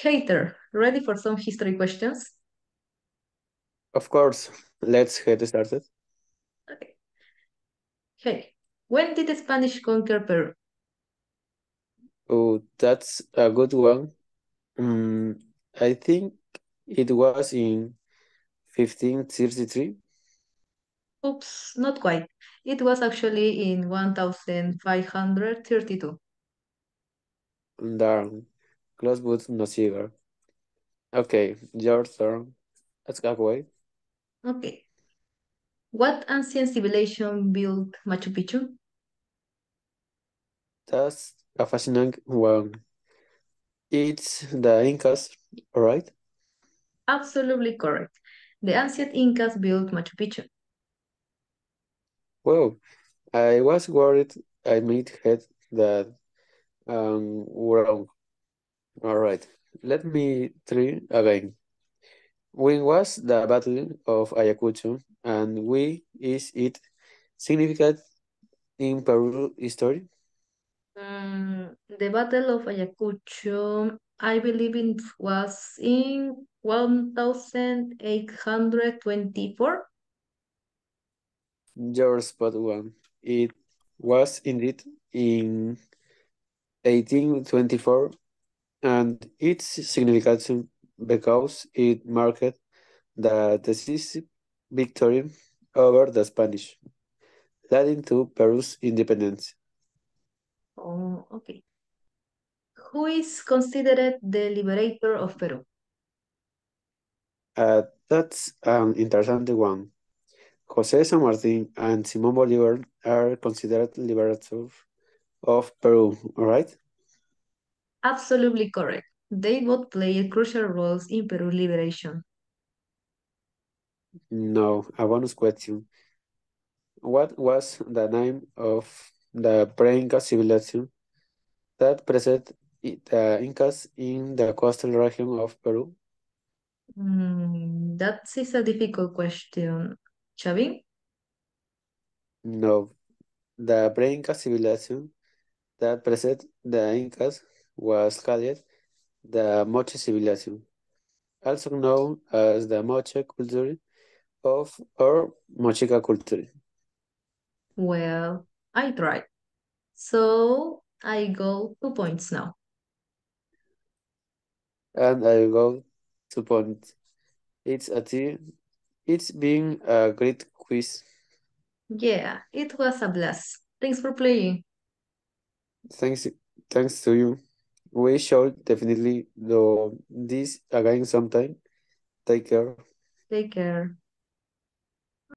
Hater, ready for some history questions? Of course, let's get started. Okay. Hey, when did the Spanish conquer Peru? Oh, that's a good one. Mm, I think it was in 1533. Oops, not quite. It was actually in 1532. Darn, close but no cigar. Okay, your turn. Let's go away. Okay. What ancient civilization built Machu Picchu? That's a fascinating one. It's the Incas, right? Absolutely correct. The ancient Incas built Machu Picchu. Well, I was worried I might get that um, wrong. All right, let me try again. When was the Battle of Ayacucho and why is it significant in Peru history? Mm, the Battle of Ayacucho, I believe it was in 1824. Your spot one. It was indeed in 1824 and its significance because it marked the decisive victory over the Spanish, leading to Peru's independence. Oh, okay. Who is considered the liberator of Peru? Uh, that's an interesting one. José San Martín and Simón Bolívar are considered liberators of Peru, right? Absolutely correct. They both played crucial roles in Peru liberation. No, a bonus question. What was the name of the pre-Inca civilization that preceded the Incas in the coastal region of Peru? Mm, that is a difficult question. Xavi? No, the pre-Inca civilization that preceded the Incas was called the Moche civilization, also known as the Moche culture of or Mochica culture. Well, I tried. So I go two points now. And I go to points. It's a t it's been a great quiz. Yeah, it was a blast. Thanks for playing. Thanks thanks to you. We should definitely do this again sometime. Take care. Take care.